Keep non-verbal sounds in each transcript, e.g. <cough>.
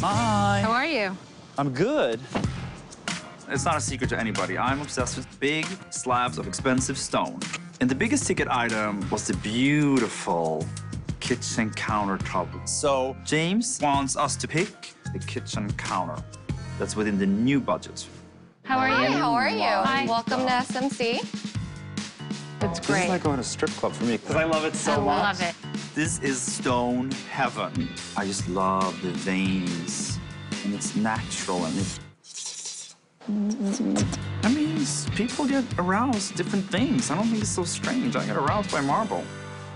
Hi. Hi. How are you? I'm good. It's not a secret to anybody. I'm obsessed with big slabs of expensive stone. And the biggest ticket item was the beautiful kitchen countertop. So James wants us to pick the kitchen counter that's within the new budget. How are Hi, you? how are you? Hi. Welcome to SMC. It's This great. is like going to a strip club for me because I love it so I much. I love it. This is stone heaven. I just love the veins, and it's natural, and it's... I mean, people get aroused different things. I don't think it's so strange. I get aroused by marble.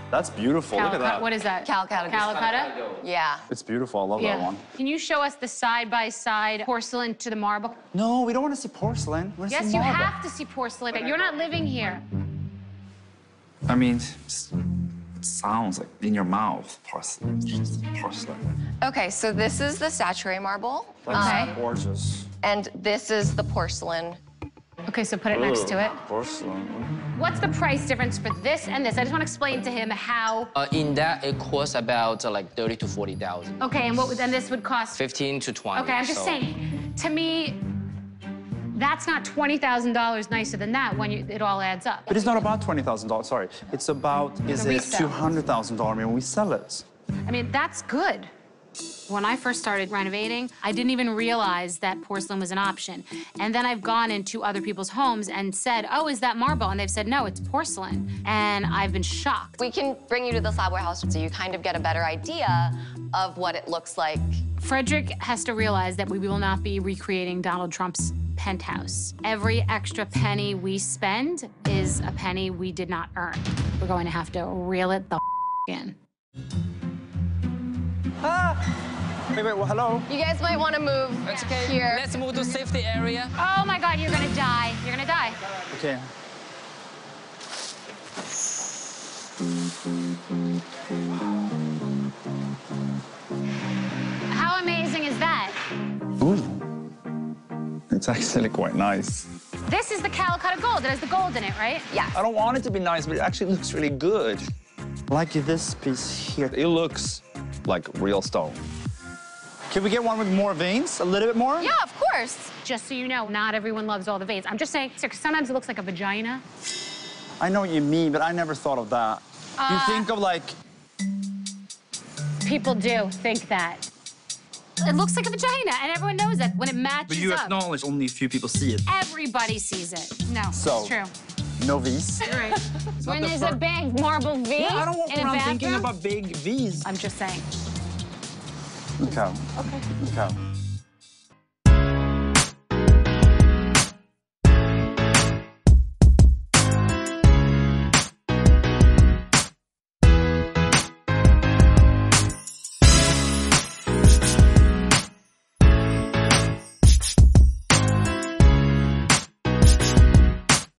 That's beautiful. Look at that. What is that? Calacatta. Calacatta? Yeah. It's beautiful. I love that one. Can you show us the side-by-side porcelain to the marble? No, we don't want to see porcelain. We want to Yes, see you have to see porcelain. You're not living here. I mean, it sounds like in your mouth, porcelain. Porcelain. Okay, so this is the statuary marble. That's Okay. gorgeous. And this is the porcelain. Okay, so put it next to it. Porcelain. What's the price difference for this and this? I just want to explain to him how. Uh, in that, it costs about uh, like 30 to 40,000. Okay, and what would then this would cost? 15 to 20. Okay, I'm just so- saying. To me, that's not twenty thousand dollars nicer than that when you, it all adds up. But it's not about twenty thousand dollars. Sorry, it's about is it two hundred thousand dollars? I mean, when we sell it. I mean, that's good. When I first started renovating, I didn't even realize that porcelain was an option. And then I've gone into other people's homes and said, oh, is that marble? And they've said, no, it's porcelain. And I've been shocked. We can bring you to the slab warehouse so you kind of get a better idea of what it looks like. Fredrik has to realize that we will not be recreating Donald Trump's penthouse. Every extra penny we spend is a penny we did not earn. We're going to have to reel it the in. Ah! Wait, wait. Well, hello. You guys might want to move That's okay. here. Let's move to safety area. Oh my God, you're gonna die. You're gonna die. Okay. It's actually quite nice. This is the Calacatta Gold. It has the gold in it, right? Yes. I don't want it to be nice, but it actually looks really good. Like this piece here. It looks like real stone. Can we get one with more veins? A little bit more? Yeah, of course. Just so you know, not everyone loves all the veins. I'm just saying, sir, 'cause sometimes it looks like a vagina. I know what you mean, but I never thought of that. you Uh, think of like, People do think that. It looks like a vagina, and everyone knows that when it matches But you up. acknowledge only a few people see it. Everybody sees it. No, So- it's true. no V's. You're right. <laughs> when the there's fir- a big marble V Yeah, I don't walk in a around bathroom, thinking about big V's. I'm just saying. Okay. Okay. Okay.